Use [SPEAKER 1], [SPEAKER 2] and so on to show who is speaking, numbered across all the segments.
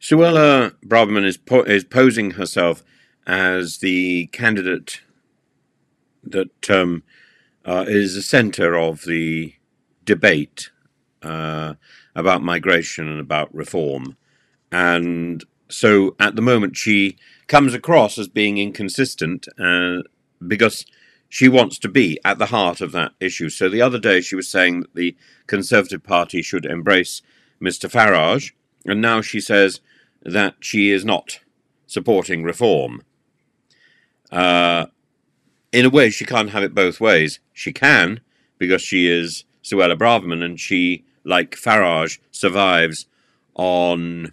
[SPEAKER 1] Suella Braverman is po- is posing herself as the candidate that um, uh, is the centre of the debate uh, about migration and about reform, and so at the moment she comes across as being inconsistent uh, because she wants to be at the heart of that issue. So the other day she was saying that the Conservative Party should embrace Mr. Farage, and now she says that she is not supporting reform. Uh, in a way, she can't have it both ways. She can, because she is Suella Braverman, and she, like Farage, survives on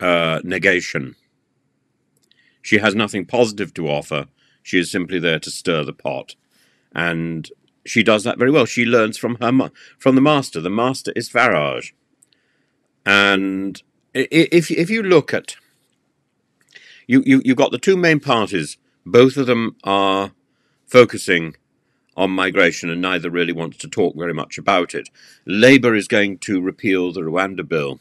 [SPEAKER 1] uh, negation. She has nothing positive to offer. She is simply there to stir the pot, and she does that very well. She learns from her from the master. The master is Farage, and if if you look at you you you've got the two main parties. Both of them are focusing on migration, and neither really wants to talk very much about it. Labour is going to repeal the Rwanda bill,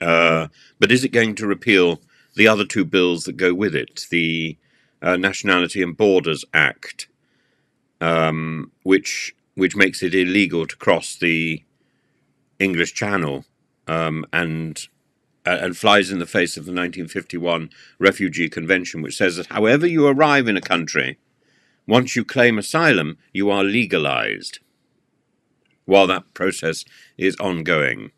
[SPEAKER 1] uh, but is it going to repeal the other two bills that go with it? The uh, Nationality and Borders Act, um, which which makes it illegal to cross the English Channel um, and uh, and flies in the face of the 1951 Refugee Convention, which says that however you arrive in a country, once you claim asylum, you are legalized while that process is ongoing.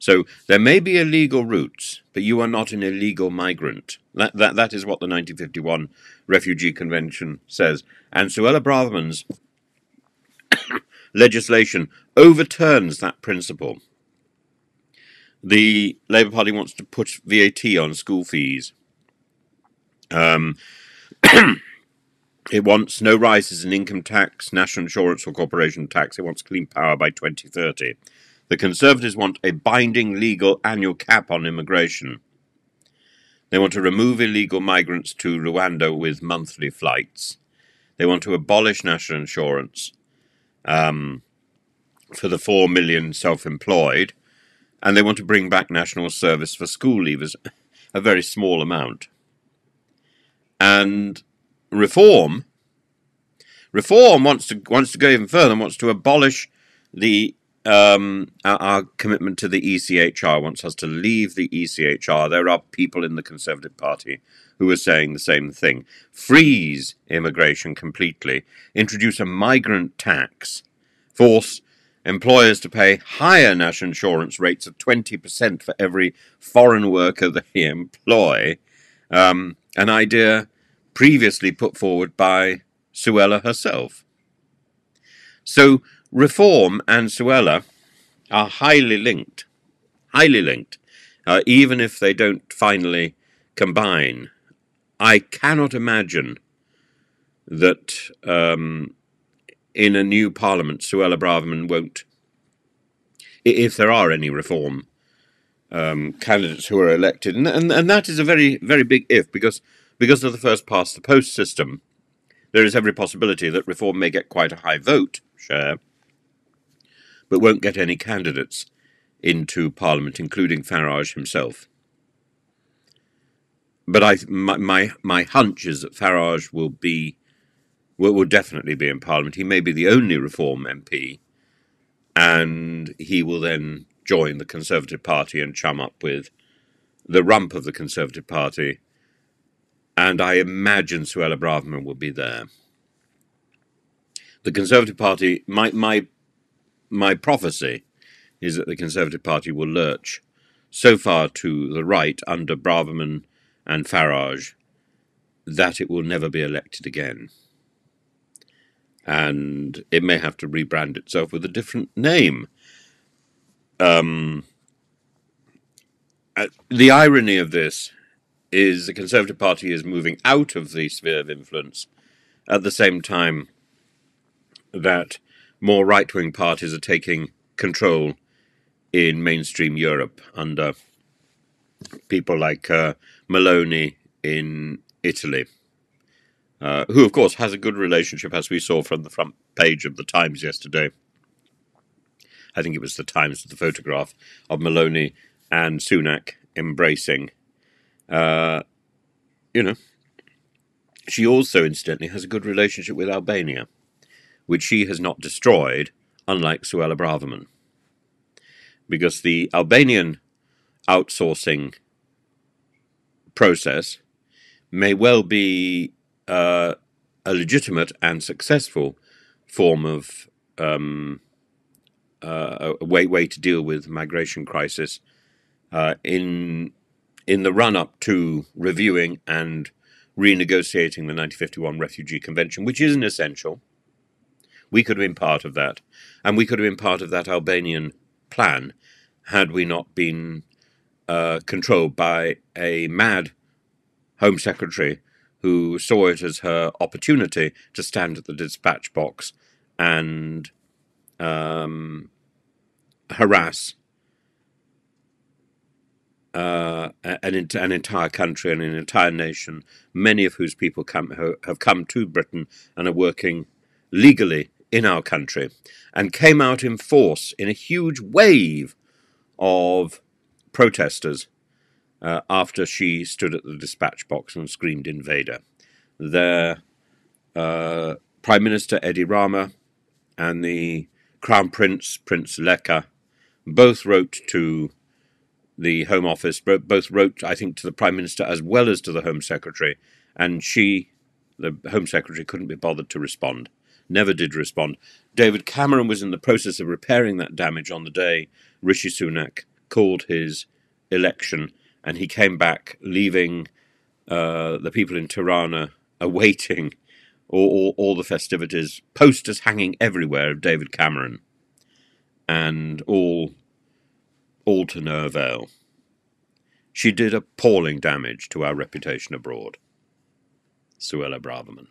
[SPEAKER 1] So there may be illegal routes, but you are not an illegal migrant. That, that, that is what the 1951 Refugee Convention says. And Suella Braverman's legislation overturns that principle. The Labour Party wants to put VAT on school fees. Um, it wants no rises in income tax, national insurance, or corporation tax. It wants clean power by 2030. The Conservatives want a binding legal annual cap on immigration. They want to remove illegal migrants to Rwanda with monthly flights. They want to abolish national insurance um, for the 4 million self employed and they want to bring back national service for school leavers, a very small amount. And reform, reform wants to wants to go even further and wants to abolish the um, our, our, commitment to the ECHR. Wants us to leave the ECHR. There are people in the Conservative Party who are saying the same thing. Freeze immigration completely. Introduce a migrant tax. Force employers to pay higher national insurance rates of 20% for every foreign worker they employ, um, an idea previously put forward by Suella herself. So, reform and Suella are highly linked, highly linked, uh, even if they don't finally combine. I cannot imagine that um, in a new parliament, Suella Braverman won't, if there are any reform um, candidates who are elected, and, and and that is a very very big if because because of the first past the post system, there is every possibility that reform may get quite a high vote share, but won't get any candidates into parliament, including Farage himself. But I my my, my hunch is that Farage will be will, will definitely be in Parliament. He may be the only Reform MP, and he will then join the Conservative Party and chum up with the rump of the Conservative Party. And I imagine Suella Braverman will be there. The Conservative Party, my my my prophecy is that the Conservative Party will lurch so far to the right under Braverman and Farage that it will never be elected again and it may have to rebrand itself with a different name. Um, uh, the irony of this is the Conservative Party is moving out of the sphere of influence at the same time that more right wing parties are taking control in mainstream Europe under people like uh, Meloni in Italy uh, who, of course, has a good relationship, as we saw from the front page of the Times yesterday, I think it was the Times with the photograph of Meloni and Sunak embracing. Uh, you know, she also, incidentally, has a good relationship with Albania, which she has not destroyed, unlike Suella Braverman. Because the Albanian outsourcing process may well be uh, a legitimate and successful form of um, uh, a way way to deal with migration crisis uh, in in the run up to reviewing and renegotiating the 1951 Refugee Convention, which is an essential. We could have been part of that, and we could have been part of that Albanian plan had we not been uh, controlled by a mad Home Secretary who saw it as her opportunity to stand at the dispatch box and um, harass uh, an, an, entire country and an entire nation, many of whose people come, have come to Britain and are working legally in our country, and came out in force in a huge wave of protesters uh, after she stood at the dispatch box and screamed invader. Their uh, Prime Minister Edi Rama and the Crown Prince, Prince Leka, both wrote to the Home Office, both wrote, I think, to the Prime Minister as well as to the Home Secretary, and she, the Home Secretary, couldn't be bothered to respond. Never did respond. David Cameron was in the process of repairing that damage on the day Rishi Sunak called his election, and he came back, leaving uh, the people in Tirana awaiting all, all, all the festivities, posters hanging everywhere of David Cameron, and all all to no avail. She did appalling damage to our reputation abroad. Suella Braverman.